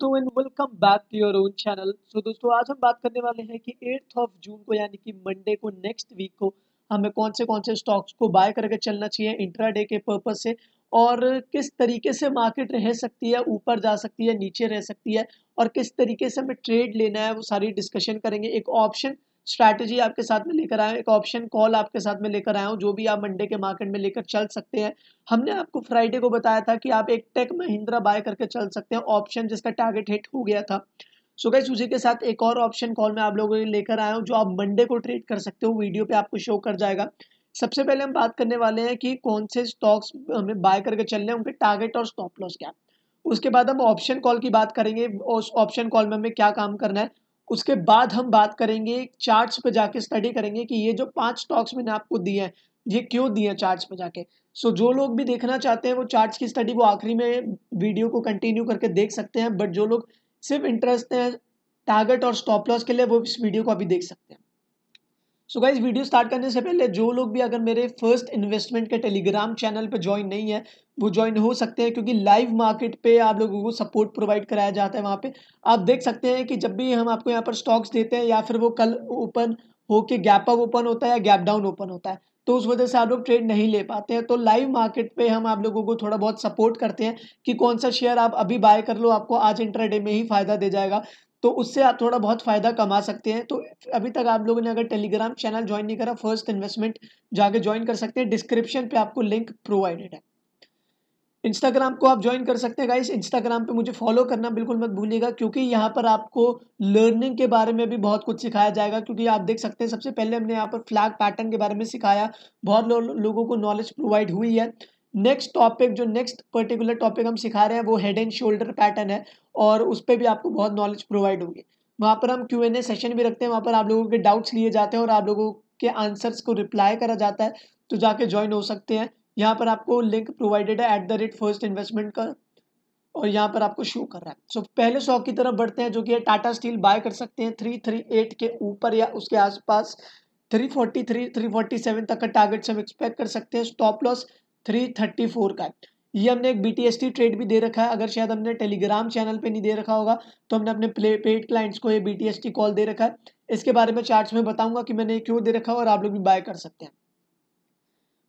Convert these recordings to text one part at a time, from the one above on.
तो and welcome back to your own channel so दोस्तों, आज हम बात करने वाले हैं कि एट्थ ऑफ़ जून को, यानी कि मंडे को नेक्स्ट वीक को, हमें कौन से कौन से स्टॉक्स को बाय करके चलना चाहिए इंट्राडे के पर्पज से, और किस तरीके से मार्केट रह सकती है, ऊपर जा सकती है, नीचे रह सकती है, और किस तरीके से हमें ट्रेड लेना है, वो सारी डिस्कशन करेंगे। एक ऑप्शन स्ट्रैटेजी आपके साथ में लेकर आया हूँ, एक ऑप्शन कॉल आपके साथ में लेकर आया हूँ, जो भी आप मंडे के मार्केट में लेकर चल सकते हैं। हमने आपको फ्राइडे को बताया था कि आप एक टेक महिंद्रा बाय करके चल सकते हैं ऑप्शन जिसका टारगेट हिट हो गया था। सो गई उसी के साथ एक और ऑप्शन कॉल में आप लोगों के लेकर आया हूँ, जो आप मंडे को ट्रेड कर सकते हो वीडियो पे आपको शो कर जाएगा। सबसे पहले हम बात करने वाले हैं कि कौन से स्टॉक्स हमें बाय करके चलने हैं उनके टारगेट और स्टॉप लॉस क्या उसके बाद हम ऑप्शन कॉल की बात करेंगे, उस ऑप्शन कॉल में हमें क्या काम करना है। उसके बाद हम बात करेंगे चार्ट्स पे जाके स्टडी करेंगे कि ये जो पाँच स्टॉक्स मैंने आपको दिए हैं ये क्यों दिए हैं चार्ट्स पे जाके? सो so, जो लोग भी देखना चाहते हैं वो चार्ट्स की स्टडी वो आखिरी में वीडियो को कंटिन्यू करके देख सकते हैं बट जो लोग सिर्फ़ इंटरेस्ट हैं टारगेट और स्टॉप लॉस के लिए वो इस वीडियो को अभी देख सकते हैं। सो गाइज़ वीडियो स्टार्ट करने से पहले जो लोग भी अगर मेरे फ़र्स्ट इन्वेस्टमेंट के टेलीग्राम चैनल पर ज्वाइन नहीं है वो ज्वाइन हो सकते हैं क्योंकि लाइव मार्केट पे आप लोगों को सपोर्ट प्रोवाइड कराया जाता है वहाँ पे। आप देख सकते हैं कि जब भी हम आपको यहाँ पर स्टॉक्स देते हैं या फिर वो कल ओपन हो के गैप अप ओपन होता है या गैप डाउन ओपन होता है तो उस वजह से आप लोग ट्रेड नहीं ले पाते हैं। तो लाइव मार्केट पे हम आप लोगों को थोड़ा बहुत सपोर्ट करते हैं कि कौन सा शेयर आप अभी बाय कर लो, आपको आज इंटरडे में ही फ़ायदा दे जाएगा। तो उससे आप थोड़ा बहुत फ़ायदा कमा सकते हैं। तो अभी तक आप लोगों ने अगर टेलीग्राम चैनल ज्वाइन नहीं करा फ़र्स्ट इन्वेस्टमेंट जाके ज्वाइन कर सकते हैं। डिस्क्रिप्शन पे आपको लिंक प्रोवाइडेड है। इंस्टाग्राम को आप ज्वाइन कर सकते हैं गाइस इंस्टाग्राम पे मुझे फॉलो करना बिल्कुल मत भूलिएगा क्योंकि यहाँ पर आपको लर्निंग के बारे में भी बहुत कुछ सिखाया जाएगा क्योंकि आप देख सकते हैं सबसे पहले हमने यहाँ पर फ्लैग पैटर्न के बारे में सिखाया। बहुत लो, लोगों को नॉलेज प्रोवाइड हुई है। नेक्स्ट टॉपिक जो नेक्स्ट पर्टिकुलर टॉपिक हम सिखा रहे हैं वो हेड एंड शोल्डर पैटर्न है और उस पर भी आपको बहुत नॉलेज प्रोवाइड होगी। वहाँ पर हम क्यू एन ए सेशन भी रखते हैं वहाँ पर आप लोगों के डाउट्स लिए जाते हैं और आप लोगों के आंसर्स को रिप्लाई करा जाता है तो जाके ज्वाइन हो सकते हैं। यहाँ पर आपको लिंक प्रोवाइडेड है at the rate first investment का और यहाँ पर आपको शो कर रहा है। सो so, पहले स्टॉक की तरफ़ बढ़ते हैं जो कि टाटा स्टील बाय कर सकते हैं थ्री थ्री एट के ऊपर या उसके आसपास। Three forty three three forty seven तक का टारगेट हम एक्सपेक्ट कर सकते हैं। Stop loss three thirty four का ये हमने एक बीटीएसटी ट्रेड भी दे रखा है। अगर शायद हमने टेलीग्राम चैनल पे नहीं दे रखा होगा तो हमने अपने प्ले पेड क्लाइंट्स को ये बी कॉल दे रखा है। इसके बारे में चार्ट्स में बताऊँगा कि मैंने क्यों दे रखा है और आप लोग भी बाय कर सकते हैं।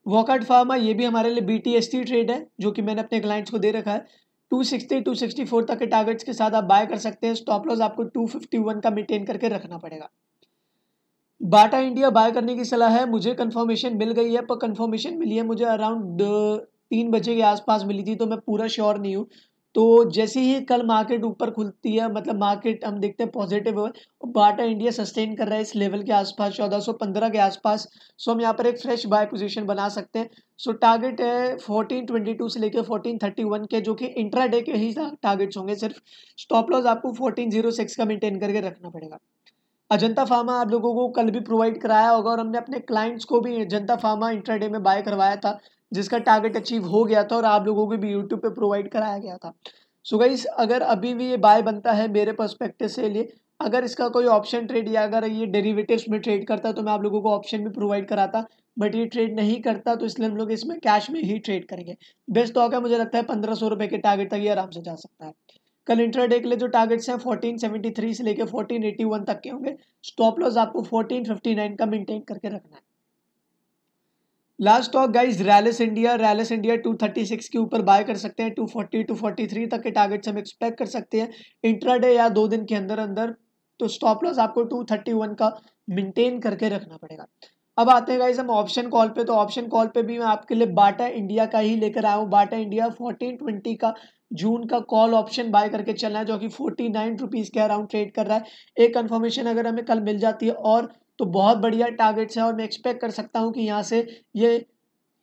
वॉकआउट फार्मा ये भी हमारे लिए बीटीएसटी ट्रेड है, जो कि मैंने अपने क्लाइंट्स को दे रखा है। 260 264 तक के टारगेट्स के साथ आप बाय कर सकते हैं। स्टॉप लॉस आपको 251 का मेंटेन करके रखना पड़ेगा। बाटा इंडिया बाय करने की सलाह है। मुझे कंफर्मेशन मिल गई है। पर कंफर्मेशन मिली है। मुझे अराउंड तीन बजे के आसपास मिली थी तो मैं पूरा श्योर नहीं हूँ। तो जैसे ही कल मार्केट ऊपर खुलती है मतलब मार्केट हम देखते हैं पॉजिटिव है बाटा इंडिया सस्टेन कर रहा है इस लेवल के आसपास, चौदह सौ पंद्रह के आसपास। सो हम यहाँ पर एक फ्रेश बाय पोजीशन बना सकते हैं। सो टारगेट है फोर्टीन ट्वेंटी टू से लेकर फोर्टीन थर्टी वन के, जो कि इंट्रा डे के ही टारगेट्स होंगे। सिर्फ़ स्टॉप लॉस आपको फोर्टीन ज़ीरो सिक्स का मेंटेन करके रखना पड़ेगा। अजंता फार्मा आप लोगों को कल भी प्रोवाइड कराया होगा, और हमने अपने क्लाइंट्स को भी अजंता फार्मा इंट्राडे में बाय करवाया था। जिसका टारगेट अचीव हो गया था और आप लोगों को भी यूट्यूब पे प्रोवाइड कराया गया था। सो so गाइस अगर अभी भी ये बाय बनता है मेरे परस्पेक्टिव से लिए, अगर इसका कोई ऑप्शन ट्रेड या अगर ये डेरिवेटिव्स में ट्रेड करता तो मैं आप लोगों को ऑप्शन भी प्रोवाइड कराता बट ये ट्रेड नहीं करता तो इसलिए हम लोग इसमें कैश में ही ट्रेड करेंगे। बेस्ट स्टॉक है, मुझे लगता है पंद्रह सौ रुपये के टारगेट तक ये आराम से जा सकता है। कल इंट्राडे के लिए जो टारगेट्स हैं 1473 से लेकर 1481 तक के होंगे। स्टॉप लॉस आपको 1459 का मेंटेन करके रखना है। Last stock guys Rallis India Rallis India 236 के ऊपर बाय कर सकते हैं 240 टू 43 तक के टारगेट्स हम एक्सपेक्ट कर सकते हैं। इंट्राडे या दो दिन के अंदर अंदर तो स्टॉप लॉस आपको 231 का मेंटेन करके रखना पड़ेगा। अब आते हैं गाइज़ हम ऑप्शन कॉल पे। तो ऑप्शन कॉल पे भी मैं आपके लिए बाटा इंडिया का ही लेकर आया हूँ। बाटा इंडिया 1420 का जून का कॉल ऑप्शन बाय करके चलना है, जो कि फोर्टी नाइन रुपीज़ के अराउंड ट्रेड कर रहा है। एक कन्फर्मेशन अगर हमें कल मिल जाती है और तो बहुत बढ़िया टारगेट्स है और मैं एक्सपेक्ट कर सकता हूँ कि यहाँ से ये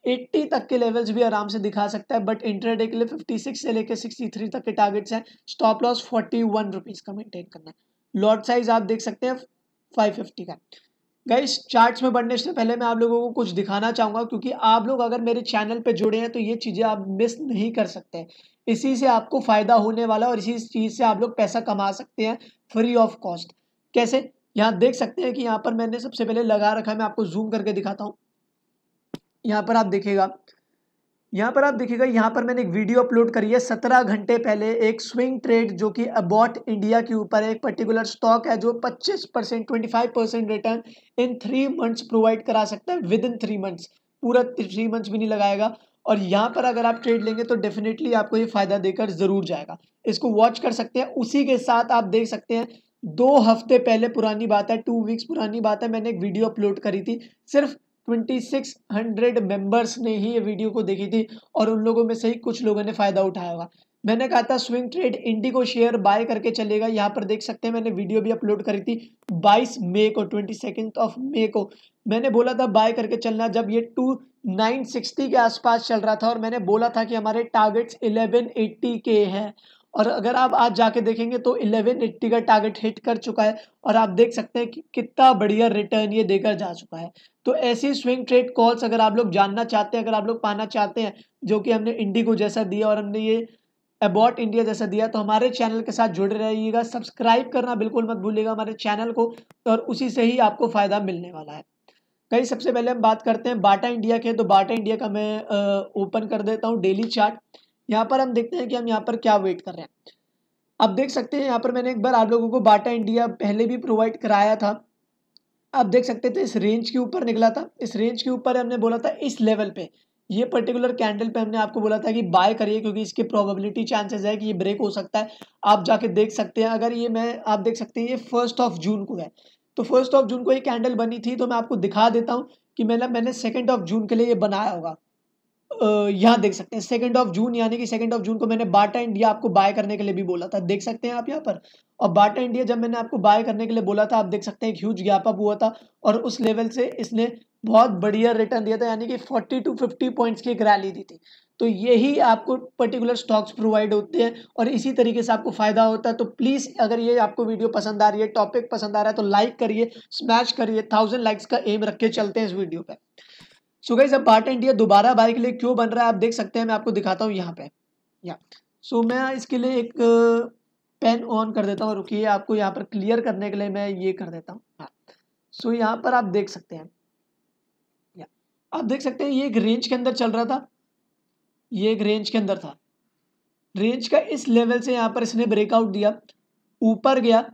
80 तक के लेवल्स भी आराम से दिखा सकता है बट इंटरडे के लिए 56 से लेकर 63 तक के टारगेट्स हैं। Stop loss forty one rupees का मेंटेन करना है। लॉट साइज़ आप देख सकते हैं 550 का। गाइस चार्ट्स में बढ़ने से पहले मैं आप लोगों को कुछ दिखाना चाहूँगा, क्योंकि आप लोग अगर मेरे चैनल पे जुड़े हैं तो ये चीज़ें आप मिस नहीं कर सकते इसी से आपको फ़ायदा होने वाला और इसी चीज़ से आप लोग पैसा कमा सकते हैं फ्री ऑफ़ कॉस्ट कैसे? यहाँ देख सकते हैं कि यहाँ पर मैंने सबसे पहले लगा रखा है, मैं आपको जूम करके दिखाता हूँ। यहाँ पर आप देखेगा यहाँ पर आप देखिएगा, यहाँ पर मैंने एक वीडियो अपलोड करी है सत्रह घंटे पहले एक स्विंग ट्रेड जो कि अबॉट इंडिया के ऊपर एक पर्टिकुलर स्टॉक है जो पच्चीस percent twenty five percent return in three months provide करा सकता है विद इन थ्री मंथ्स पूरा थ्री मंथ्स भी नहीं लगाएगा। और यहाँ पर अगर आप ट्रेड लेंगे तो डेफिनेटली आपको ये फ़ायदा देकर ज़रूर जाएगा। इसको वॉच कर सकते हैं। उसी के साथ आप देख सकते हैं दो हफ़्ते पहले पुरानी बात है टू वीक्स पुरानी बात है, मैंने एक वीडियो अपलोड करी थी। सिर्फ़ ट्वेंटी सिक्स हंड्रेड मेंबर्स ने ही ये वीडियो को देखी थी और उन लोगों में से ही कुछ लोगों ने फ़ायदा उठाया होगा। मैंने कहा था स्विंग ट्रेड इंडी को शेयर बाय करके चलेगा। यहाँ पर देख सकते हैं, मैंने वीडियो भी अपलोड करी थी 22 मई को ट्वेंटी सेकेंड ऑफ़ मई को। मैंने बोला था बाय करके चलना। जब ये टू नाइन सिक्सटी के आसपास चल रहा था और मैंने बोला था कि हमारे टारगेट्स इलेवन एट्टी के हैं। और अगर आप आज जाके देखेंगे तो 1180 का टारगेट हिट कर चुका है और आप देख सकते हैं कि कितना बढ़िया रिटर्न ये देकर जा चुका है। तो ऐसी स्विंग ट्रेड कॉल्स अगर आप लोग जानना चाहते हैं, अगर आप लोग पाना चाहते हैं, जो कि हमने इंडिगो जैसा दिया और हमने ये अबाउट इंडिया जैसा दिया तो हमारे चैनल के साथ जुड़े रहिएगा। सब्सक्राइब करना बिल्कुल मत भूलिएगा हमारे चैनल को और उसी से ही आपको फ़ायदा मिलने वाला है। कई सबसे पहले हम बात करते हैं बाटा इंडिया के तो बाटा इंडिया का मैं ओपन कर देता हूँ डेली चार्ट यहाँ पर हम देखते हैं कि हम यहाँ पर क्या वेट कर रहे हैं। अब देख सकते हैं यहाँ पर मैंने एक बार आप लोगों को बाटा इंडिया पहले भी प्रोवाइड कराया था। आप देख सकते थे इस रेंज के ऊपर निकला था। इस रेंज के ऊपर हमने बोला था इस लेवल पे। ये पर्टिकुलर कैंडल पे हमने आपको बोला था कि बाय करिए क्योंकि इसके प्रोबेबिलिटी चांसेस है कि ये ब्रेक हो सकता है। आप जाके देख सकते हैं, अगर ये मैं, आप देख सकते हैं ये फ़र्स्ट ऑफ़ जून को है। तो फ़र्स्ट ऑफ़ जून को ये कैंडल बनी थी तो मैं आपको दिखा देता हूँ कि मतलब मैंने सेकेंड ऑफ़ जून के लिए ये बनाया होगा। यहाँ देख सकते हैं। सेकंड ऑफ़ जून यानी कि सेकंड ऑफ़ जून को मैंने बाटा इंडिया आपको बाय करने के लिए भी बोला था। देख सकते हैं आप यहाँ पर? और बाटा इंडिया जब मैंने आपको बाय करने के लिए बोला था, आप देख सकते हैं एक ह्यूज गैप अप हुआ था और उस लेवल से इसने बहुत बढ़िया रिटर्न दिया था, यानी कि 40 टू 50 पॉइंट्स की एक रैली दी थी। तो यही आपको पर्टिकुलर स्टॉक्स प्रोवाइड होते हैं और इसी तरीके से आपको फ़ायदा होता है। तो प्लीज़ अगर ये आपको वीडियो पसंद आ रही है टॉपिक पसंद आ रहा है तो लाइक करिए स्मैश करिए थाउज़ेंड लाइक्स का एम रख के चलते हैं इस वीडियो पे। सो गई अब बाटा इंडिया दोबारा बाय के लिए क्यों बन रहा है, आप देख सकते हैं, मैं आपको दिखाता हूँ यहाँ पे। या सो मैं इसके लिए एक पेन ऑन कर देता हूँ, रुकिए, आपको यहाँ पर क्लियर करने के लिए मैं ये कर देता हूँ। हाँ सो यहाँ पर आप देख सकते हैं। या आप देख सकते हैं, ये एक रेंज के अंदर चल रहा था। ये एक रेंज के अंदर था। रेंज का इस लेवल से यहाँ पर इसने ब्रेकआउट दिया। ऊपर गया,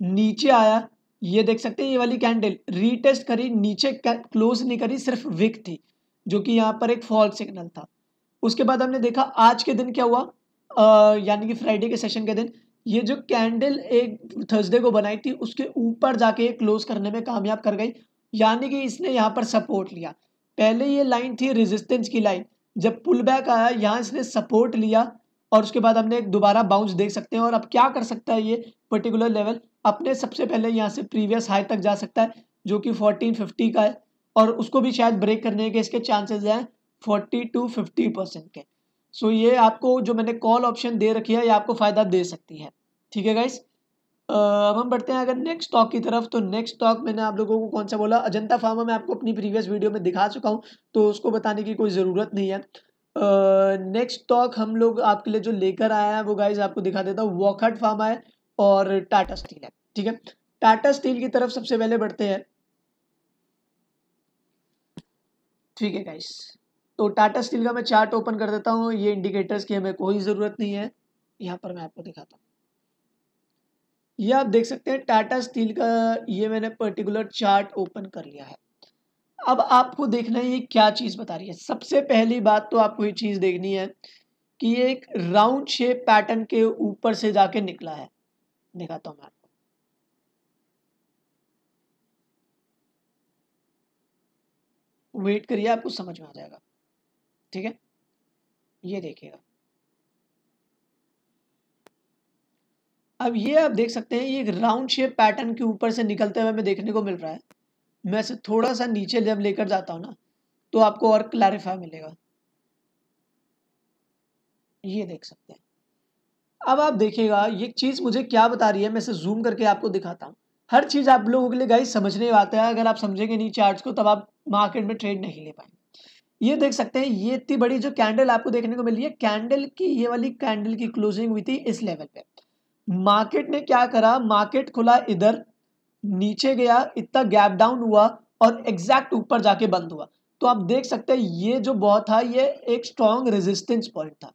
नीचे आया ये देख सकते हैं, ये वाली कैंडल रीटेस्ट करी, नीचे क्लोज नहीं करी, सिर्फ़ विक थी, जो कि यहाँ पर एक फॉल्स सिग्नल था। उसके बाद हमने देखा, आज के दिन क्या हुआ? यानी कि फ्राइडे के सेशन के दिन, ये जो कैंडल एक थर्सडे को बनाई थी, उसके ऊपर जाके ये क्लोज करने में कामयाब कर गई। यानी कि इसने यहाँ पर सपोर्ट लिया। पहले ये लाइन थी रेजिस्टेंस की लाइन जब पुल बैक आया, यहाँ इसने सपोर्ट लिया और उसके बाद हमने एक दोबारा बाउंस देख सकते हैं और अब क्या कर सकता है ये पर्टिकुलर लेवल अपने सबसे पहले यहाँ से प्रीवियस हाई तक जा सकता है जो कि फोर्टीन फिफ्टी का है और उसको भी शायद ब्रेक करने के इसके चांसेस हैं फोर्टी टू फिफ्टी परसेंट के। सो ये आपको जो मैंने कॉल ऑप्शन दे रखी है ये आपको फ़ायदा दे सकती है। ठीक है गाइस अब हम बढ़ते हैं अगर नेक्स्ट स्टॉक की तरफ़। तो नेक्स्ट स्टॉक मैंने आप लोगों को कौन सा बोला? अजंता फार्मा मैं आपको अपनी प्रीवियस वीडियो में दिखा चुका हूँ तो उसको बताने की कोई ज़रूरत नहीं है। नेक्स्ट uh, स्टॉक हम लोग आपके लिए जो लेकर आया है वो गाइज़ आपको दिखा देता हूँ। वॉकहट फार्मा है और टाटा स्टील है, ठीक है? टाटा स्टील की तरफ़ सबसे पहले बढ़ते हैं। ठीक है गाइस तो टाटा स्टील का मैं चार्ट ओपन कर देता हूँ। ये इंडिकेटर्स की हमें कोई ज़रूरत नहीं है। यहाँ पर मैं आपको दिखाता हूँ। ये आप देख सकते हैं, टाटा स्टील का ये मैंने पर्टिकुलर चार्ट ओपन कर लिया है। अब आपको देखना है ये क्या चीज़ बता रही है। सबसे पहली बात तो आपको ये चीज़ देखनी है कि ये एक राउंड शेप पैटर्न के ऊपर से जाके निकला है। दिखाता हूँ मैं वेट करिए आपको समझ में आ जाएगा ठीक है ये देखिएगा अब ये आप देख सकते हैं, ये एक राउंड शेप पैटर्न के ऊपर से निकलते हुए हमें देखने को मिल रहा है। मैं से थोड़ा सा नीचे जब लेकर जाता हूँ ना तो आपको और क्लैरिफाई मिलेगा। ये देख सकते हैं। अब आप देखिएगा, ये चीज़ मुझे क्या बता रही है, मैं इसे जूम करके आपको दिखाता हूँ। हर चीज़ आप लोगों के लिए गाइस समझने आता है, अगर आप समझेंगे नहीं चार्ट्स को, तब आप मार्केट में ट्रेड नहीं ले पाएँगे। ये देख सकते हैं, ये इतनी बड़ी जो कैंडल आपको देखने को मिली है कैंडल की, ये वाली कैंडल की क्लोजिंग हुई थी इस लेवल पे। मार्केट ने क्या करा मार्केट खुला इधर, नीचे गया, इतना गैप डाउन हुआ और एग्जैक्ट ऊपर जाके बंद हुआ। तो आप देख सकते हैं, ये जो बहुत था, ये एक स्ट्रॉन्ग रेजिस्टेंस पॉइंट था।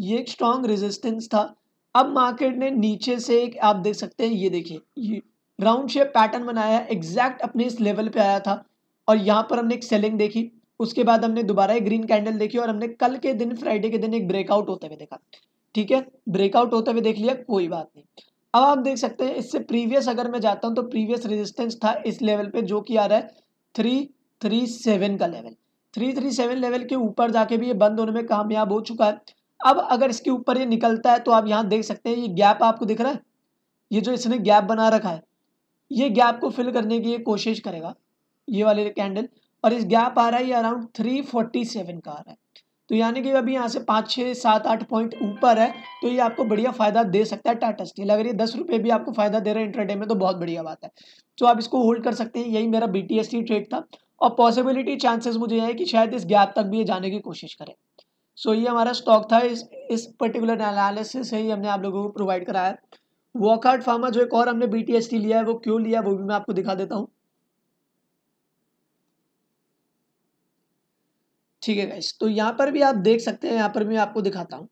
ये एक स्ट्रॉन्ग रेजिस्टेंस था। अब मार्केट ने नीचे से एक, आप देख सकते हैं, ये देखिए, ये राउंड शेप पैटर्न बनाया एग्जैक्ट अपने इस लेवल पे आया था। और यहाँ पर हमने एक सेलिंग देखी, उसके बाद हमने दोबारा एक ग्रीन कैंडल देखी और हमने कल के दिन फ्राइडे के दिन एक ब्रेकआउट होते हुए देखा। ठीक है? ब्रेकआउट होते हुए देख लिया, कोई बात नहीं। अब आप देख सकते हैं, इससे प्रीवियस अगर मैं जाता हूँ तो प्रीवियस रेजिस्टेंस था इस लेवल पे, जो कि आ रहा है थ्री थ्री सेवन का level three three seven level के ऊपर जाके भी ये बंद होने में कामयाब हो चुका है। अब अगर इसके ऊपर ये निकलता है तो आप यहाँ देख सकते हैं, ये गैप आपको दिख रहा है। ये जो इसने गैप बना रखा है, ये गैप को फिल करने की कोशिश करेगा, ये वाले कैंडल और इस गैप आ रहा है, ये अराउंड थ्री फोर्टी सेवन का आ रहा है। तो यानी कि अभी यहाँ से पाँच छः सात, आठ पॉइंट ऊपर है तो ये आपको बढ़िया फ़ायदा दे सकता है टाटा स्टील अगर ये दस रुपये भी आपको फ़ायदा दे रहा है इंटरडे में तो बहुत बढ़िया बात है। तो आप इसको होल्ड कर सकते हैं, यही मेरा बी ट्रेड था। और पॉसिबिलिटी चांसेस मुझे है कि शायद इस गैप तक भी ये जाने की कोशिश करें। सो ये हमारा स्टॉक था। इस इस पर्टिकुलर एनालिसिस से ही हमने आप लोगों को प्रोवाइड कराया। वर्कआउट फार्मा जो एक और हमने बी लिया है, वो क्यों लिया वो भी मैं आपको दिखा देता हूँ। ठीक है गाइस तो यहाँ पर भी आप देख सकते हैं, यहाँ पर भी मैं आपको दिखाता हूँ।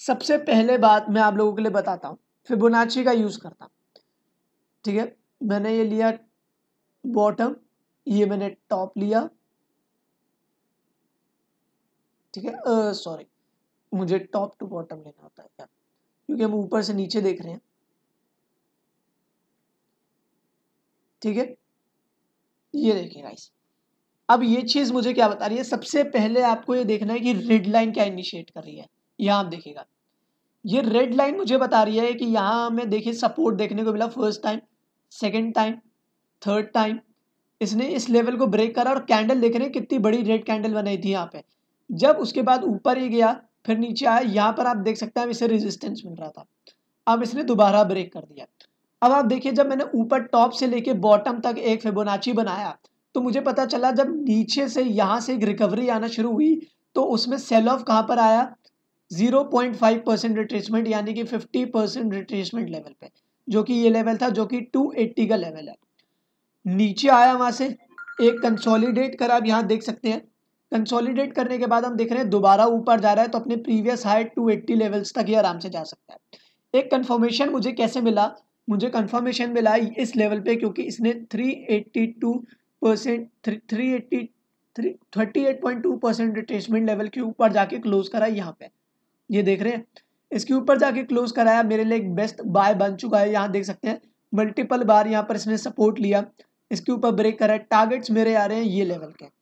सबसे पहले बात मैं आप लोगों के लिए बताता हूँ। फिबोनाची का यूज़ करता हूँ। ठीक है? मैंने ये लिया बॉटम ये मैंने टॉप लिया। ठीक है? सॉरी मुझे टॉप टू बॉटम लेना होता है क्या? क्योंकि हम ऊपर से नीचे देख रहे हैं। ठीक है? ये देखिए गाइस अब ये चीज़ मुझे क्या बता रही है? सबसे पहले आपको ये देखना है कि रेड लाइन क्या इनिशिएट कर रही है। यहाँ आप देखिएगा। ये रेड लाइन मुझे बता रही है कि यहाँ हमें देखिए सपोर्ट देखने को मिला first time second time third time इसने इस लेवल को ब्रेक करा और कैंडल देख रहे हैं कितनी बड़ी रेड कैंडल बनाई थी यहाँ पे। जब उसके बाद ऊपर ही गया, फिर नीचे आया, यहाँ पर आप देख सकते हैं इसे रेजिस्टेंस मिल रहा था। अब इसने दोबारा ब्रेक कर दिया। अब आप देखिए, जब मैंने ऊपर टॉप से लेके बॉटम तक एक फेबोनाची बनाया तो मुझे पता चला जब नीचे से यहाँ से एक रिकवरी आना शुरू हुई तो उसमें सेल ऑफ़ कहाँ पर आया? 0.5 परसेंट रिट्रेसमेंट यानी कि 50 परसेंट रिट्रेसमेंट लेवल पे, जो कि ये लेवल था, जो कि 280 का लेवल है। नीचे आया वहाँ से, एक कंसोलिडेट कर, आप यहाँ देख सकते हैं। कंसोलिडेट करने के बाद हम देख रहे हैं दोबारा ऊपर जा रहा है तो अपने प्रीवियस हाइट 280 लेवल्स तक ही आराम से जा सकता है। एक कंफर्मेशन मुझे कैसे मिला? मुझे कंफर्मेशन मिला इस लेवल पे क्योंकि इसने 382 percent three eighty three thirty eight point two percent retracement level के ऊपर जाके क्लोज करा यहाँ पे। ये देख रहे हैं। इसके ऊपर जाके क्लोज कराया, मेरे लिए एक बेस्ट बाय बन चुका है, यहाँ देख सकते हैं। मल्टीपल बार यहाँ पर इसने सपोर्ट लिया। इसके ऊपर ब्रेक करा टारगेट्स मेरे आ रहे हैं ये लेवल के।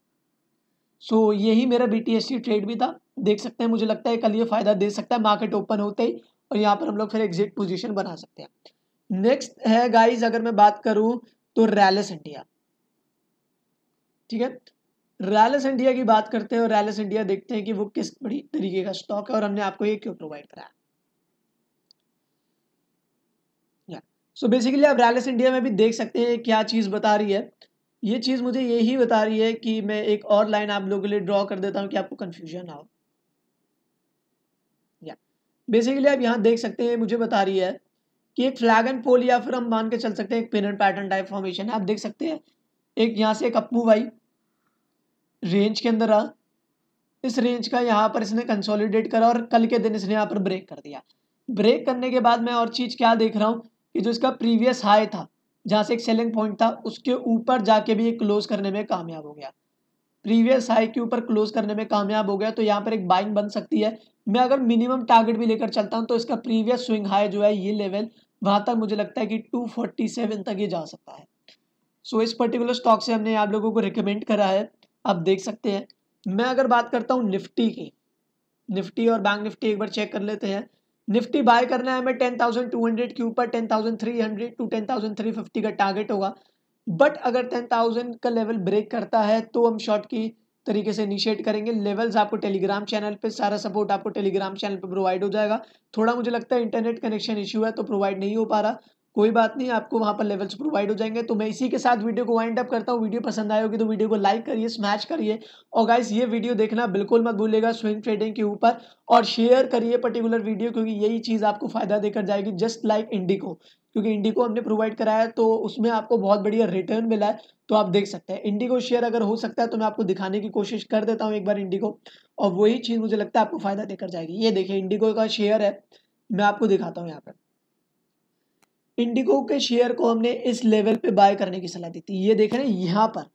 सो so, यही मेरा बी ट्रेड भी था। देख सकते हैं मुझे लगता है कल ये फ़ायदा दे सकता है मार्केट ओपन होते ही और यहाँ पर हम लोग फिर एग्जिट पोजीशन बना सकते हैं। नेक्स्ट है गाइस अगर मैं बात करूँ तो रैलिस इंडिया ठीक है? रैलिस इंडिया की बात करते हैं और रैलिस इंडिया देखते हैं कि वो किस बड़ी तरीके का स्टॉक है और हमने आपको ये क्यों प्रोवाइड कराया। सो बेसिकली आप रैलिस इंडिया में भी देख सकते हैं क्या चीज़ बता रही है। ये चीज़ मुझे यही बता रही है कि मैं एक और लाइन आप लोगों के लिए ड्रॉ कर देता हूँ कि आपको कंफ्यूजन ना हो। या बेसिकली आप यहाँ देख सकते हैं, मुझे बता रही है कि एक फ्लैग एंड पोल या फिर हम मान के चल सकते हैं, एक pin end pattern type formation है। आप देख सकते हैं, एक यहाँ से एक अपू भाई रेंज के अंदर आ इस रेंज का यहाँ पर इसने कंसोलिडेट करा और कल के दिन इसने यहाँ पर ब्रेक कर दिया। ब्रेक करने के बाद मैं और चीज़ क्या देख रहा हूँ कि जो इसका प्रीवियस हाई था जहाँ से एक सेलिंग पॉइंट था उसके ऊपर जाके भी ये क्लोज करने में कामयाब हो गया। प्रीवियस हाई के ऊपर क्लोज करने में कामयाब हो गया तो यहाँ पर एक बाइंग बन सकती है। मैं अगर मिनिमम टारगेट भी लेकर चलता हूँ तो इसका प्रीवियस स्विंग हाई जो है ये लेवल वहाँ तक मुझे लगता है कि 247 तक ये जा सकता है। सो so, इस पर्टिकुलर स्टॉक से हमने आप लोगों को रिकमेंड करा है। आप देख सकते हैं। मैं अगर बात करता हूँ निफ्टी की निफ्टी और बैंक निफ्टी एक बार चेक कर लेते हैं। निफ्टी बाय करना है हमें टेन थाउज़ेंड टू हंड्रेड के ऊपर ten thousand three hundred two ten thousand three fifty का टारगेट होगा। बट अगर टेन थाउज़ेंड का लेवल ब्रेक करता है तो हम शॉर्ट की तरीके से इनिशिएट करेंगे। लेवल्स आपको टेलीग्राम चैनल पे, सारा सपोर्ट आपको टेलीग्राम चैनल पे प्रोवाइड हो जाएगा। थोड़ा मुझे लगता है इंटरनेट कनेक्शन इशू है तो प्रोवाइड नहीं हो पा रहा। कोई बात नहीं, आपको वहाँ पर लेवल्स प्रोवाइड हो जाएँगे। तो मैं इसी के साथ वीडियो को वाइंड अप करता हूँ। वीडियो पसंद आए होगी तो वीडियो को लाइक करिए स्मैच करिए। और गाइस ये वीडियो देखना बिल्कुल मत भूलेगा स्विंग ट्रेडिंग के ऊपर। और शेयर करिए पर्टिकुलर वीडियो क्योंकि यही चीज़ आपको फ़ायदा देकर जाएगी जस्ट लाइक इंडिको क्योंकि इंडिको हमने प्रोवाइड कराया तो उसमें आपको बहुत बढ़िया रिटर्न मिला है। तो आप देख सकते हैं। इंडिको शेयर अगर हो सकता है तो मैं आपको दिखाने की कोशिश कर देता हूँ एक बार इंडिको और वही चीज़ मुझे लगता है आपको फ़ायदा देकर जाएगी। ये देखिए इंडिको का शेयर है। मैं आपको दिखाता हूँ यहाँ पर। इंडिगो के शेयर को हमने इस लेवल पे बाय करने की सलाह दी थी। ये देख रहे हैं यहाँ पर।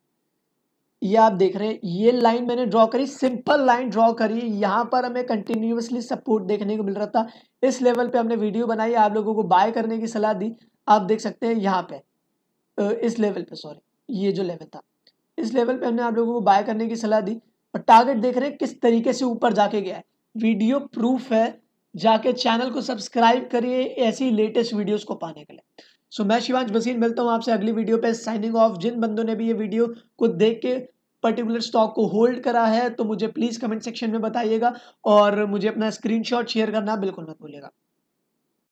ये आप देख रहे हैं, ये लाइन मैंने ड्रॉ करी, सिंपल लाइन ड्रॉ करी। यहाँ पर हमें कंटिन्यूसली सपोर्ट देखने को मिल रहा था। इस लेवल पे हमने वीडियो बनाई, आप लोगों को बाय करने की सलाह दी। आप देख सकते हैं यहाँ पे इस लेवल पे, सॉरी, ये जो लेवल था। इस लेवल पे हमने आप लोगों को बाय करने की सलाह दी। और टारगेट देख रहे हैं किस तरीके से ऊपर जाके गया है। वीडियो प्रूफ है जाके चैनल को सब्सक्राइब करिए ऐसी लेटेस्ट वीडियोस को पाने के लिए। सो so, मैं शिवांश बसीन मिलता हूँ आपसे अगली वीडियो पे। साइनिंग ऑफ़ जिन बंदों ने भी ये वीडियो को देख के पर्टिकुलर स्टॉक को होल्ड करा है तो मुझे प्लीज़ कमेंट सेक्शन में बताइएगा और मुझे अपना स्क्रीनशॉट शेयर करना बिल्कुल मत भूलिएगा।